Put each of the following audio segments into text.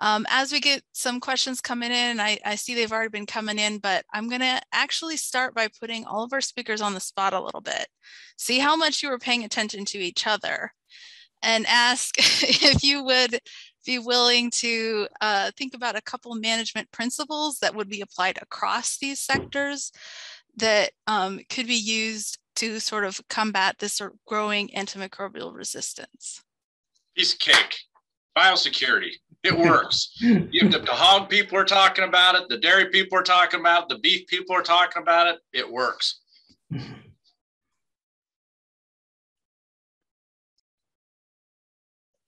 Um, as we get some questions coming in, I, I see they've already been coming in, but I'm going to actually start by putting all of our speakers on the spot a little bit. See how much you were paying attention to each other and ask if you would be willing to uh, think about a couple management principles that would be applied across these sectors that um, could be used to sort of combat this sort of growing antimicrobial resistance. Piece of cake, biosecurity. It works. you, the, the hog people are talking about it. The dairy people are talking about it. The beef people are talking about it. It works. It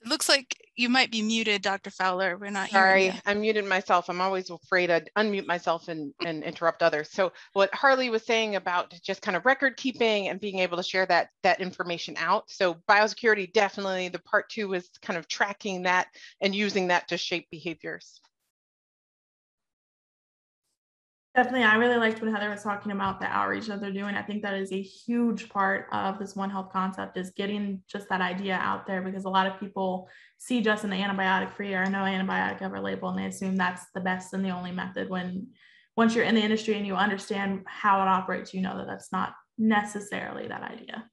looks like you might be muted, Dr. Fowler. We're not Sorry, I muted myself. I'm always afraid to unmute myself and, and interrupt others. So what Harley was saying about just kind of record keeping and being able to share that, that information out. So biosecurity, definitely the part two was kind of tracking that and using that to shape behaviors. Definitely. I really liked what Heather was talking about the outreach that they're doing. I think that is a huge part of this One Health concept is getting just that idea out there because a lot of people see just an antibiotic free or no antibiotic ever label and they assume that's the best and the only method when once you're in the industry and you understand how it operates, you know that that's not necessarily that idea.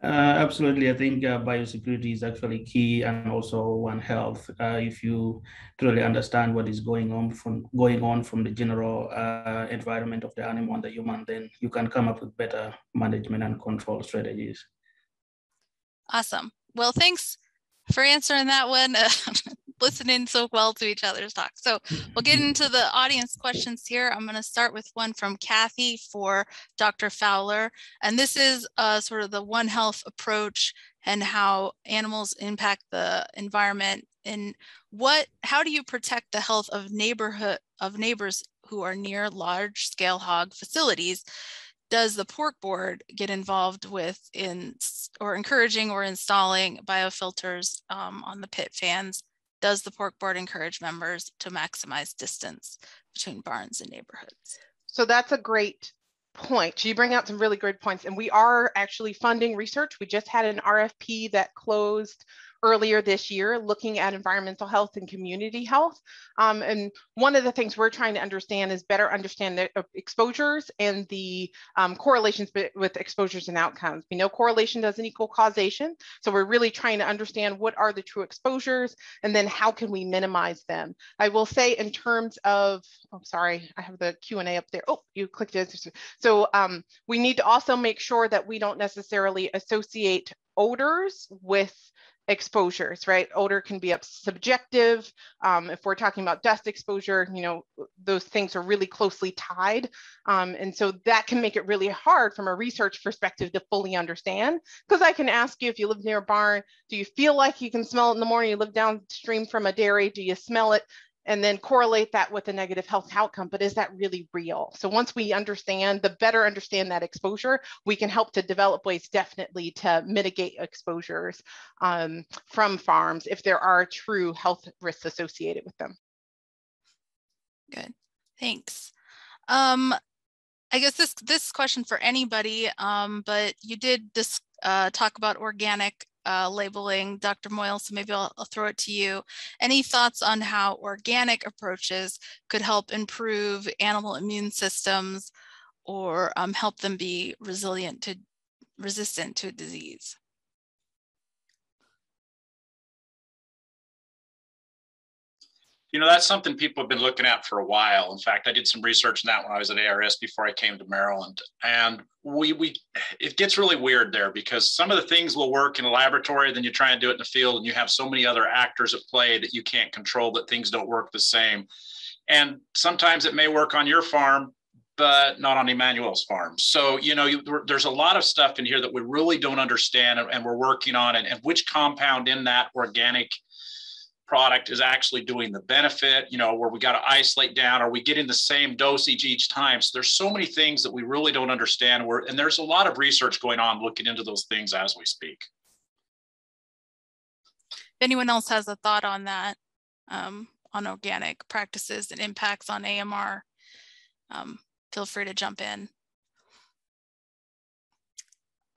Uh, absolutely. I think uh, biosecurity is actually key and also One Health. Uh, if you truly understand what is going on from going on from the general uh, environment of the animal and the human, then you can come up with better management and control strategies. Awesome. Well, thanks for answering that one. listening so well to each other's talk. So we'll get into the audience questions here. I'm going to start with one from Kathy for Dr. Fowler. And this is uh, sort of the One Health approach and how animals impact the environment and what how do you protect the health of neighborhood of neighbors who are near large scale hog facilities does the pork board get involved with in or encouraging or installing biofilters um, on the pit fans does the pork board encourage members to maximize distance between barns and neighborhoods? So that's a great point. You bring out some really good points. And we are actually funding research. We just had an RFP that closed earlier this year looking at environmental health and community health. Um, and one of the things we're trying to understand is better understand the uh, exposures and the um, correlations with exposures and outcomes. We know correlation doesn't equal causation. So we're really trying to understand what are the true exposures and then how can we minimize them. I will say in terms of, oh, sorry, I have the Q&A up there. Oh, you clicked it. So um, we need to also make sure that we don't necessarily associate odors with exposures, right? Odor can be subjective. Um, if we're talking about dust exposure, you know, those things are really closely tied. Um, and so that can make it really hard from a research perspective to fully understand. Because I can ask you if you live near a barn, do you feel like you can smell it in the morning? You live downstream from a dairy, do you smell it? And then correlate that with a negative health outcome. But is that really real? So once we understand, the better understand that exposure, we can help to develop ways definitely to mitigate exposures um, from farms if there are true health risks associated with them. Good, thanks. Um, I guess this this question for anybody, um, but you did this uh, talk about organic uh, labeling, Dr. Moyle, so maybe I'll, I'll, throw it to you. Any thoughts on how organic approaches could help improve animal immune systems or um, help them be resilient to resistant to disease? You know, that's something people have been looking at for a while. In fact, I did some research on that when I was at ARS before I came to Maryland. And we, we it gets really weird there because some of the things will work in a laboratory, then you try and do it in the field, and you have so many other actors at play that you can't control that things don't work the same. And sometimes it may work on your farm, but not on Emmanuel's farm. So, you know, you, there's a lot of stuff in here that we really don't understand and, and we're working on, and, and which compound in that organic product is actually doing the benefit, you know, where we got to isolate down, are we getting the same dosage each time? So there's so many things that we really don't understand. And there's a lot of research going on looking into those things as we speak. If anyone else has a thought on that, um, on organic practices and impacts on AMR, um, feel free to jump in.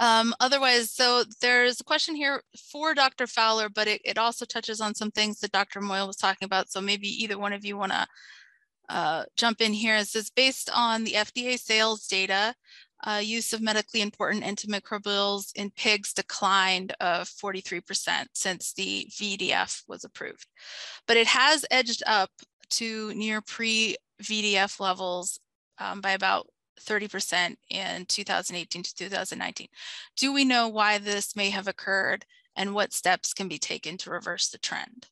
Um, otherwise, so there's a question here for Dr. Fowler, but it, it also touches on some things that Dr. Moyle was talking about. So maybe either one of you want to uh, jump in here. It says based on the FDA sales data, uh, use of medically important antimicrobials in pigs declined of 43% since the VDF was approved. But it has edged up to near pre-VDF levels um, by about 30% in 2018 to 2019. Do we know why this may have occurred and what steps can be taken to reverse the trend?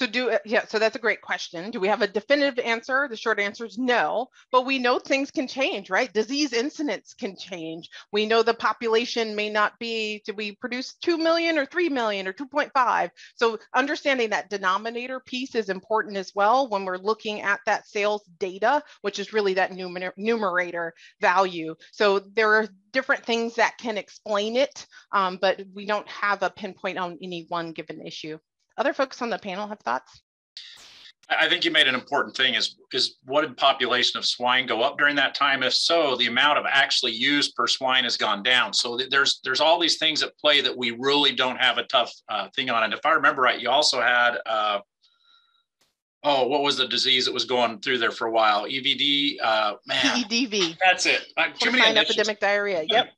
So do yeah, so that's a great question. Do we have a definitive answer? The short answer is no, but we know things can change, right? Disease incidence can change. We know the population may not be, did we produce 2 million or 3 million or 2.5? So understanding that denominator piece is important as well when we're looking at that sales data, which is really that numer numerator value. So there are different things that can explain it, um, but we don't have a pinpoint on any one given issue. Other folks on the panel have thoughts? I think you made an important thing is, is what did population of swine go up during that time? If so, the amount of actually used per swine has gone down. So there's there's all these things at play that we really don't have a tough uh, thing on. And if I remember right, you also had, uh, oh, what was the disease that was going through there for a while? EVD, uh, man. PEDV. That's it. Uh, too many epidemic diarrhea. Yep.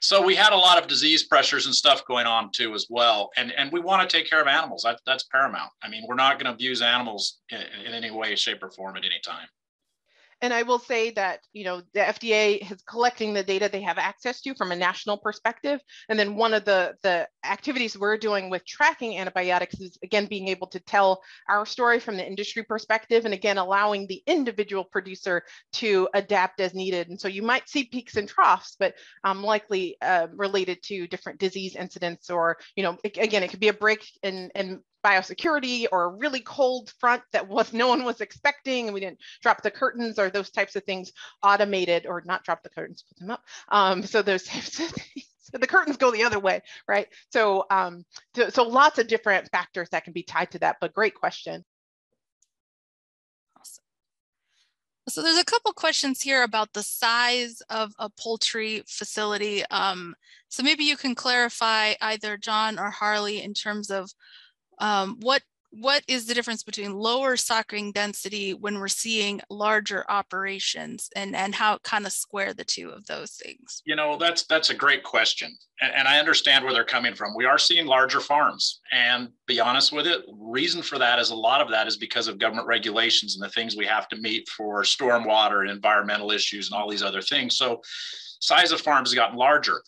So we had a lot of disease pressures and stuff going on too as well, and and we want to take care of animals. That, that's paramount. I mean, we're not going to abuse animals in, in any way, shape, or form at any time. And I will say that, you know, the FDA is collecting the data they have access to from a national perspective. And then one of the, the activities we're doing with tracking antibiotics is, again, being able to tell our story from the industry perspective and, again, allowing the individual producer to adapt as needed. And so you might see peaks and troughs, but um, likely uh, related to different disease incidents or, you know, again, it could be a break in, in biosecurity or a really cold front that was no one was expecting and we didn't drop the curtains or those types of things automated or not drop the curtains put them up. Um, so those types of things. The curtains go the other way right? So um, so, so lots of different factors that can be tied to that but great question. So there's a couple questions here about the size of a poultry facility. Um, so maybe you can clarify either John or Harley in terms of um, what what is the difference between lower stocking density when we're seeing larger operations and and how kind of square the two of those things? You know that's that's a great question and, and, i understand where they're coming from. We are seeing larger farms and be honest with it reason for that is a lot of that is because of government regulations and the things we have to meet for stormwater and environmental issues and all these other things. So size of farms has gotten larger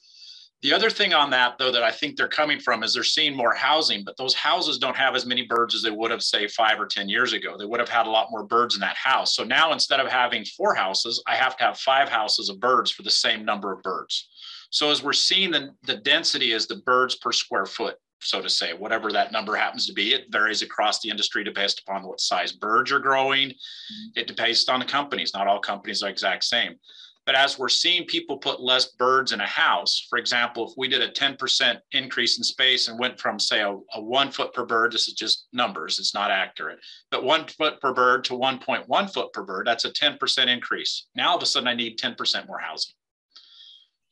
the other thing on that, though, that I think they're coming from is they're seeing more housing, but those houses don't have as many birds as they would have, say, five or 10 years ago. They would have had a lot more birds in that house. So now instead of having four houses, I have to have five houses of birds for the same number of birds. So as we're seeing the, the density is the birds per square foot, so to say, whatever that number happens to be, it varies across the industry based upon what size birds are growing. Mm-hmm. It depends on the companies. Not all companies are exact same. But as we're seeing people put less birds in a house, for example, if we did a 10% increase in space and went from, say, a, a, one foot per bird, this is just numbers, it's not accurate, but one foot per bird to 1.1 foot per bird, that's a 10% increase. Now all of a sudden I need 10% more housing.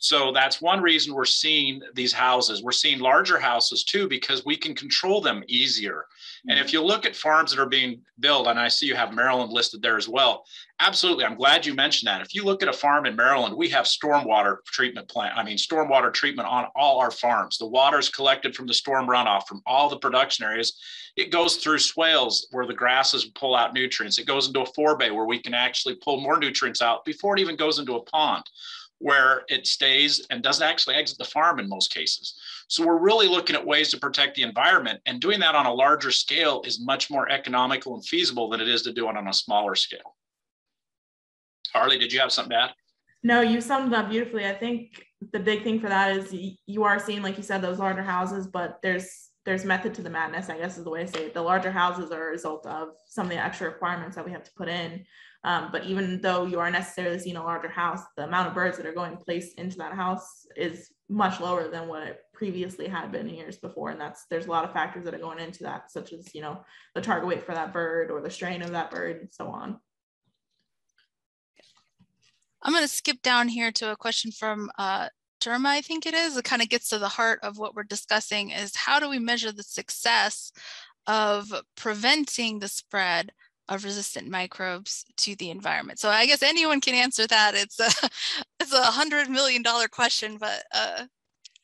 So that's one reason we're seeing these houses. We're seeing larger houses too because we can control them easier. And if mm-hmm. you look at farms that are being built, and I see you have Maryland listed there as well, absolutely. I'm glad you mentioned that. If you look at a farm in Maryland, we have stormwater treatment plant. I mean, stormwater treatment on all our farms. The water is collected from the storm runoff from all the production areas. It goes through swales where the grasses pull out nutrients. It goes into a forebay where we can actually pull more nutrients out before it even goes into a pond where it stays and doesn't actually exit the farm in most cases. So we're really looking at ways to protect the environment and doing that on a larger scale is much more economical and feasible than it is to do it on a smaller scale. Harley, did you have something to add? No, you summed up beautifully. I think the big thing for that is you are seeing, like you said, those larger houses, but there's there's method to the madness, I guess is the way to say it. The larger houses are a result of some of the extra requirements that we have to put in um, but even though you are necessarily seeing a larger house, the amount of birds that are going placed into that house is much lower than what it previously had been years before. And that's there's a lot of factors that are going into that, such as you know the target weight for that bird or the strain of that bird and so on. I'm going to skip down here to a question from uh, Derma, I think it is. It kind of gets to the heart of what we're discussing is how do we measure the success of preventing the spread of resistant microbes to the environment? So I guess anyone can answer that. It's a it's a hundred million dollar question, but uh,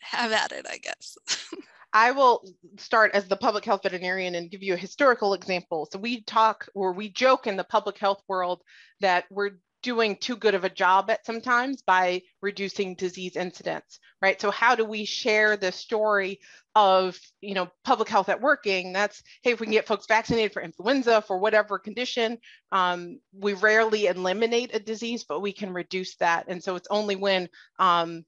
have at it, I guess. I will start as the public health veterinarian and give you a historical example. So we talk or we joke in the public health world that we're doing too good of a job at sometimes by reducing disease incidence, right? So how do we share the story of, you know, public health at working? That's, hey, if we can get folks vaccinated for influenza, for whatever condition, um, we rarely eliminate a disease, but we can reduce that. And so it's only when um,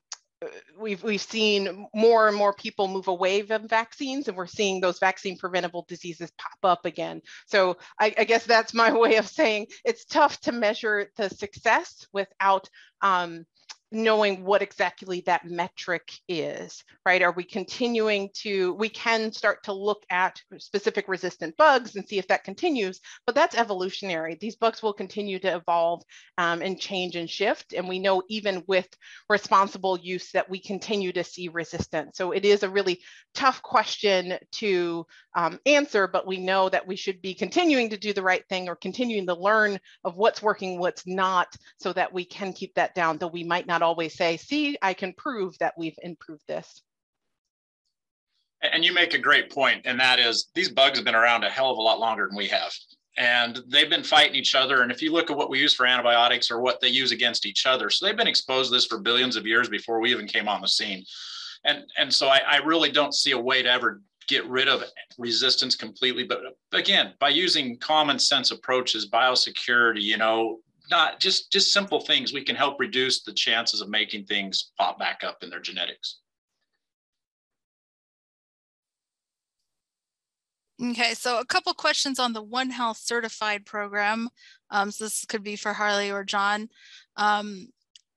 we've we've seen more and more people move away from vaccines and we're seeing those vaccine preventable diseases pop up again. So I, I guess that's my way of saying it's tough to measure the success without um, knowing what exactly that metric is, right? Are we continuing to, we can start to look at specific resistant bugs and see if that continues, but that's evolutionary. These bugs will continue to evolve um, and change and shift. And we know even with responsible use that we continue to see resistance. So it is a really tough question to um, answer, but we know that we should be continuing to do the right thing or continuing to learn of what's working, what's not, so that we can keep that down, though we might not always say, see, I can prove that we've improved this. And you make a great point, and that is these bugs have been around a hell of a lot longer than we have. And they've been fighting each other. And if you look at what we use for antibiotics or what they use against each other, so they've been exposed to this for billions of years before we even came on the scene. And, and so I, I really don't see a way to ever get rid of resistance completely. But again, by using common sense approaches, biosecurity, you know, not just just simple things, we can help reduce the chances of making things pop back up in their genetics. Okay, so a couple questions on the One Health certified program. Um, so this could be for Harley or John. Um,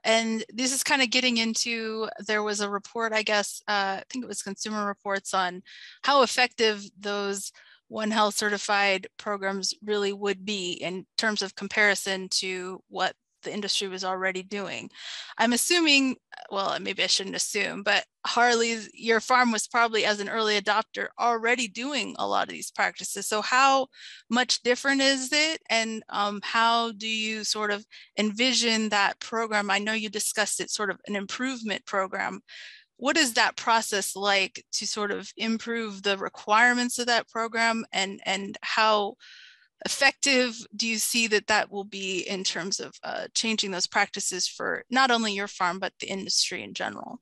and this is kind of getting into there was a report i guess uh, i think it was consumer reports on how effective those one health certified programs really would be in terms of comparison to what the industry was already doing. I'm assuming, well, maybe I shouldn't assume, but Harley's, your farm was probably as an early adopter already doing a lot of these practices. So how much different is it? And um, how do you sort of envision that program? I know you discussed it sort of an improvement program. What is that process like to sort of improve the requirements of that program? And, and how effective do you see that that will be in terms of uh, changing those practices for not only your farm but the industry in general?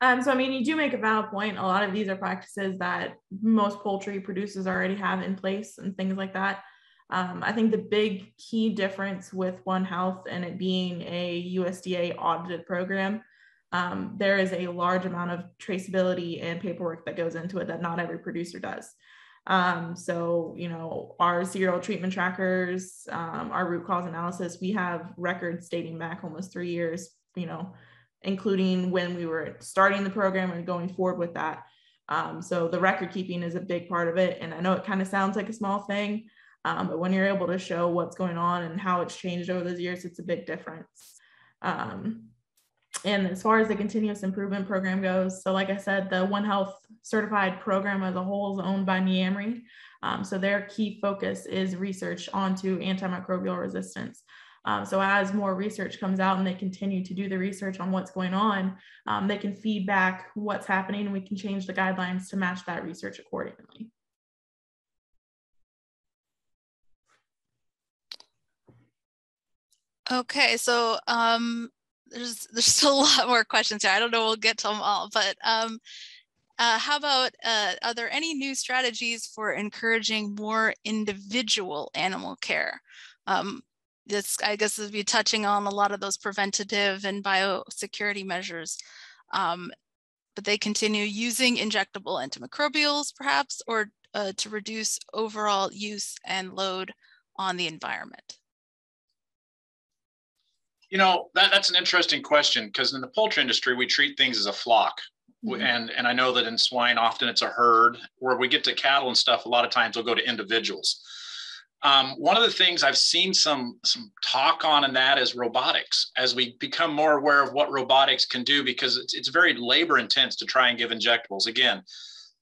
Um, so i mean you do make a valid point. A lot of these are practices that most poultry producers already have in place and things like that. Um, i think the big key difference with one health and it being a usda audited program um, there is a large amount of traceability and paperwork that goes into it that not every producer does um, so, you know, our serial treatment trackers, um, our root cause analysis, we have records dating back almost three years, you know, including when we were starting the program and going forward with that. Um, so the record keeping is a big part of it. And I know it kind of sounds like a small thing, um, but when you're able to show what's going on and how it's changed over those years, it's a big difference. Um, and as far as the continuous improvement program goes, so like I said, the One Health certified program as a whole is owned by NIAMRRE. Um, so their key focus is research onto antimicrobial resistance. Um, so as more research comes out and they continue to do the research on what's going on, um, they can feed back what's happening and we can change the guidelines to match that research accordingly. Okay, so um, there's there's still a lot more questions here. I don't know we'll get to them all, but um, uh, how about uh, are there any new strategies for encouraging more individual animal care? Um, this I guess would be touching on a lot of those preventative and biosecurity measures. Um, but they continue using injectable antimicrobials perhaps or uh, to reduce overall use and load on the environment. You know, that, that's an interesting question because in the poultry industry, we treat things as a flock. Mm-hmm. And, and I know that in swine, often it's a herd. Where we get to cattle and stuff, a lot of times we'll go to individuals. Um, one of the things I've seen some some talk on in that is robotics. As we become more aware of what robotics can do, because it's, it's very labor intense to try and give injectables. Again,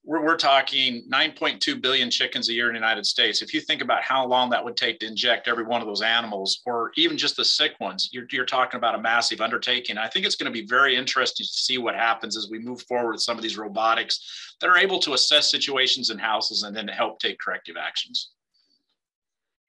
we're, we're talking 9.2 billion chickens a year in the United States. If you think about how long that would take to inject every one of those animals, or even just the sick ones, you're, you're talking about a massive undertaking. I think it's going to be very interesting to see what happens as we move forward with some of these robotics that are able to assess situations in houses and then help take corrective actions.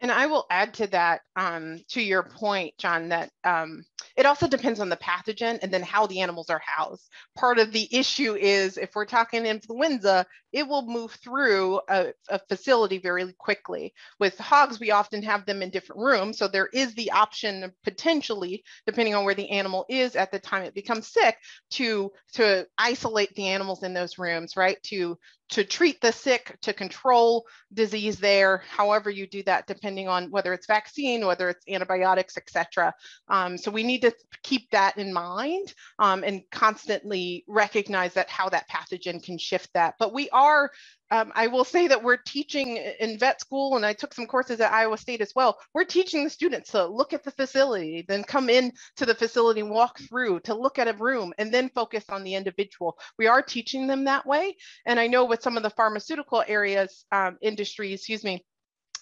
And I will add to that, um, to your point, John, that um, it also depends on the pathogen and then how the animals are housed. Part of the issue is if we're talking influenza, it will move through a, a, facility very quickly. With hogs, we often have them in different rooms. So there is the option potentially, depending on where the animal is at the time it becomes sick, to, to isolate the animals in those rooms, right? To to treat the sick, to control disease there, however you do that, depending on whether it's vaccine, whether it's antibiotics, et cetera. Um, so we need to keep that in mind um, and constantly recognize that how that pathogen can shift that. But we are um, I will say that we're teaching in vet school, and I took some courses at Iowa State as well. We're teaching the students to look at the facility, then come in to the facility, walk through, to look at a room, and then focus on the individual. We are teaching them that way. And I know with some of the pharmaceutical areas, um, excuse me,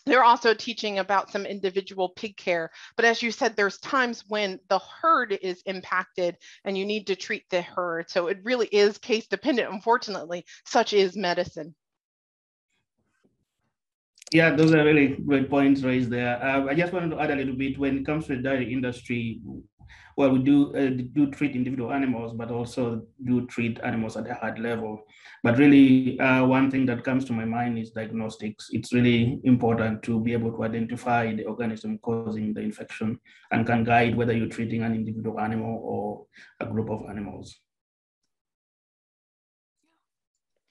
they're also teaching about some individual pig care. But as you said, there's times when the herd is impacted and you need to treat the herd. So it really is case dependent, unfortunately, such is medicine. Yeah, those are really great points raised there. Uh, I just wanted to add a little bit when it comes to the dairy industry. Well, we do uh, do treat individual animals, but also do treat animals at a hard level. But really, uh, one thing that comes to my mind is diagnostics. It's really important to be able to identify the organism causing the infection and can guide whether you're treating an individual animal or a group of animals.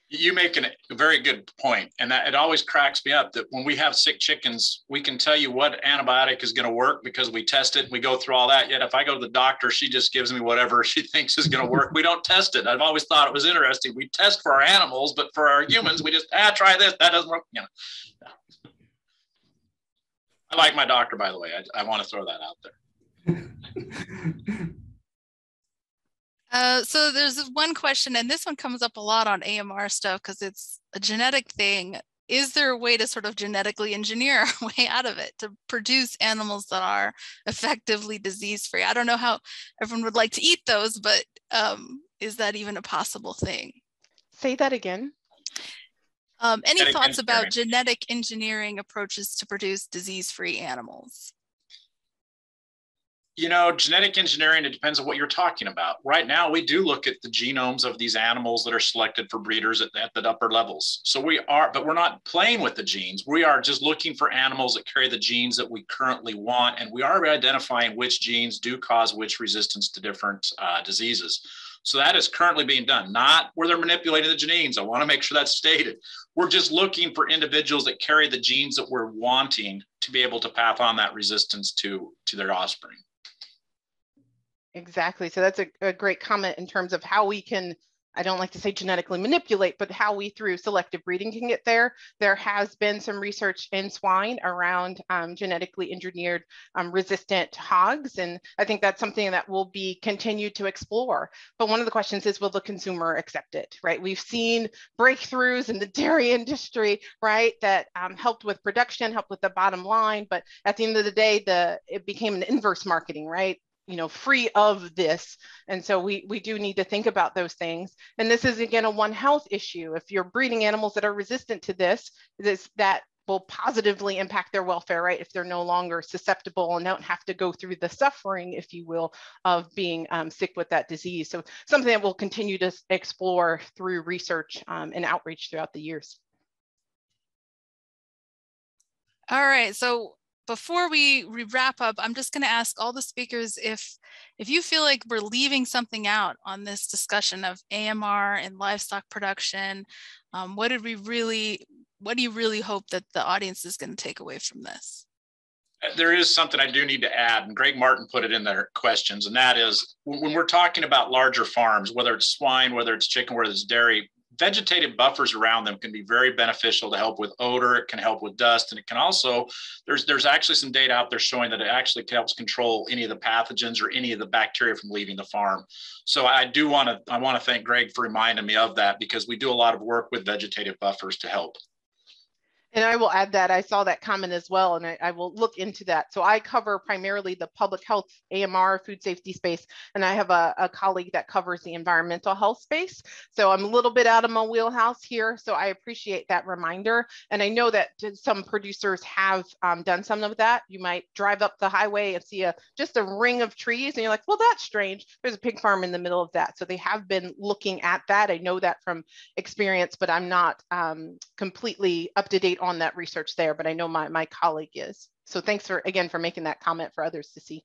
You make an, a very good point and that it always cracks me up that when we have sick chickens we can tell you what antibiotic is going to work because we test it and we go through all that yet if i go to the doctor she just gives me whatever she thinks is going to work. We don't test it. I've always thought it was interesting. We test for our animals but for our humans we just ah try this that doesn't work you know. I like my doctor by the way. I, I want to throw that out there Uh, so there's one question, and this one comes up a lot on AMR stuff because it's a genetic thing. Is there a way to sort of genetically engineer a way out of it to produce animals that are effectively disease free? I don't know how everyone would like to eat those, but um, is that even a possible thing? Say that again. Um, any genetic thoughts about genetic engineering approaches to produce disease free animals? You know, genetic engineering, it depends on what you're talking about. Right now, we do look at the genomes of these animals that are selected for breeders at, at the upper levels. So we are, but we're not playing with the genes. We are just looking for animals that carry the genes that we currently want. And we are identifying which genes do cause which resistance to different uh, diseases. So that is currently being done, not where they're manipulating the genes. I want to make sure that's stated. We're just looking for individuals that carry the genes that we're wanting to be able to pass on that resistance to, to their offspring. Exactly. So that's a, a great comment in terms of how we can I don't like to say genetically manipulate, but how we through selective breeding can get there. There has been some research in swine around um, genetically engineered um, resistant hogs. And I think that's something that will be continued to explore. But one of the questions is, will the consumer accept it, right? We've seen breakthroughs in the dairy industry, right? That um, helped with production, helped with the bottom line. But at the end of the day, the it became an inverse marketing, right? You know free of this. And so we we do need to think about those things. And this is again a one health issue. If you're breeding animals that are resistant to this this that will positively impact their welfare right? If they're no longer susceptible and don't have to go through the suffering if you will of being um, sick with that disease. So something that we'll continue to explore through research um, and outreach throughout the years. All right. So before we, wrap up, I'm just going to ask all the speakers if if you feel like we're leaving something out on this discussion of AMR and livestock production, um, what did we really, what do you really hope that the audience is going to take away from this? Uh, there is something I do need to add, and Greg Martin put it in their questions, and that is when we're talking about larger farms, whether it's swine, whether it's chicken, whether it's dairy, vegetative buffers around them can be very beneficial to help with odor. It can help with dust, and it can also there's there's actually some data out there showing that it actually helps control any of the pathogens or any of the bacteria from leaving the farm. So I do want to I want to thank Greg for reminding me of that because we do a lot of work with vegetative buffers to help. And I will add that I saw that comment as well, and I, I, will look into that. So I cover primarily the public health AMR food safety space, and I have a, a, colleague that covers the environmental health space. So I'm a little bit out of my wheelhouse here. So I appreciate that reminder. And I know that some producers have um, done some of that. You might drive up the highway and see a just a ring of trees, and you're like, well, that's strange. There's a pig farm in the middle of that. So they have been looking at that. I know that from experience, but I'm not um, completely up to date on that research there, but I know my, my colleague is. So thanks for, again, for making that comment for others to see.